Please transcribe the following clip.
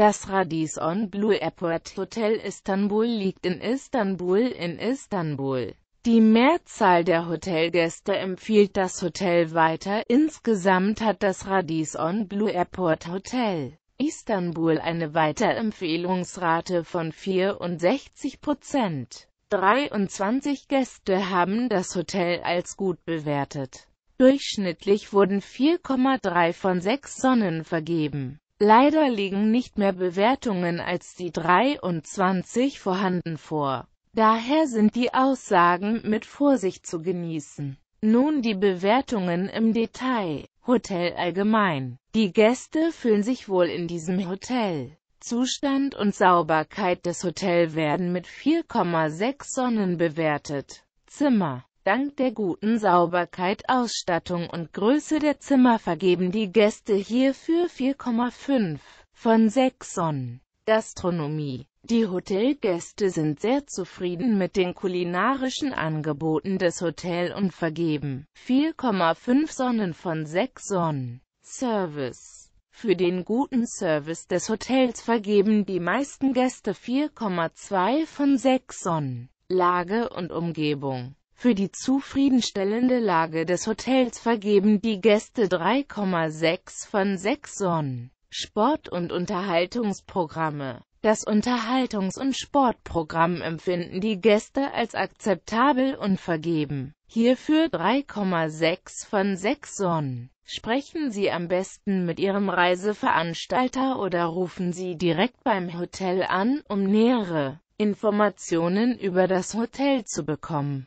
Das Radisson Blue Airport Hotel Istanbul liegt in Istanbul in Istanbul. Die Mehrzahl der Hotelgäste empfiehlt das Hotel weiter. Insgesamt hat das Radisson Blue Airport Hotel Istanbul eine Weiterempfehlungsrate von 64 Prozent. 23 Gäste haben das Hotel als gut bewertet. Durchschnittlich wurden 4,3 von 6 Sonnen vergeben. Leider liegen nicht mehr Bewertungen als die 23 vorhanden vor. Daher sind die Aussagen mit Vorsicht zu genießen. Nun die Bewertungen im Detail. Hotel allgemein. Die Gäste fühlen sich wohl in diesem Hotel. Zustand und Sauberkeit des Hotels werden mit 4,6 Sonnen bewertet. Zimmer. Dank der guten Sauberkeit, Ausstattung und Größe der Zimmer vergeben die Gäste hierfür 4,5 von 6 Sonnen. Gastronomie die Hotelgäste sind sehr zufrieden mit den kulinarischen Angeboten des Hotels und vergeben 4,5 Sonnen von 6 Sonnen. Service Für den guten Service des Hotels vergeben die meisten Gäste 4,2 von 6 Sonnen. Lage und Umgebung Für die zufriedenstellende Lage des Hotels vergeben die Gäste 3,6 von 6 Sonnen. Sport- und Unterhaltungsprogramme das Unterhaltungs- und Sportprogramm empfinden die Gäste als akzeptabel und vergeben hierfür 3,6 von 6 Sonnen. Sprechen Sie am besten mit Ihrem Reiseveranstalter oder rufen Sie direkt beim Hotel an, um nähere Informationen über das Hotel zu bekommen.